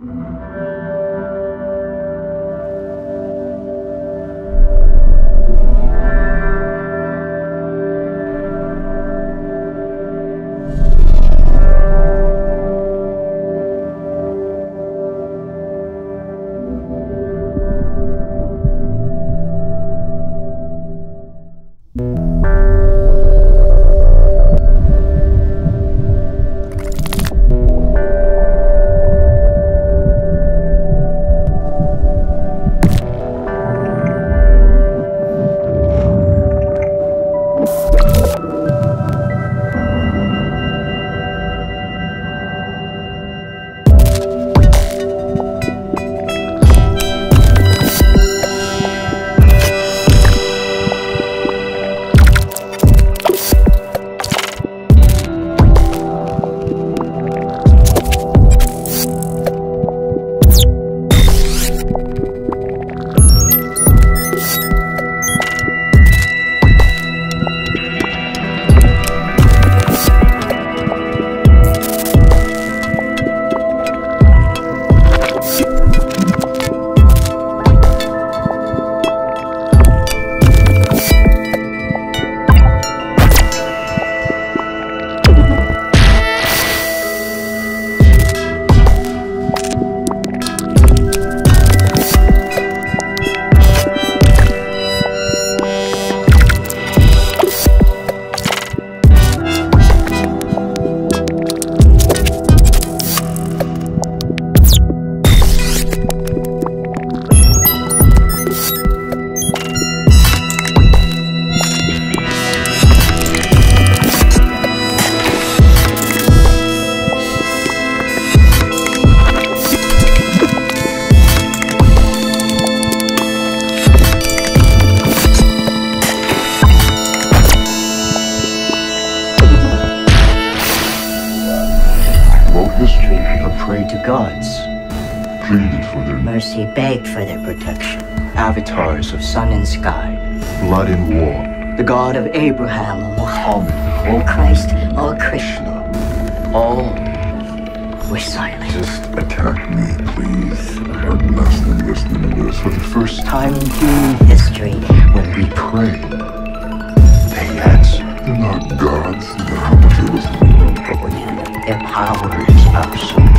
Música prayed to gods, pleaded for their Mercy begged for their protection. avatars of sun and sky, blood and war. The God of Abraham, Muhammad, Muhammad, O Christ, O Krishna, all were silent. just attack me, please. I'm less than listening to this for the first time. In human history When we pray, they answer. They're not gods. Know how much they listen to their own propaganda. their power is absolute.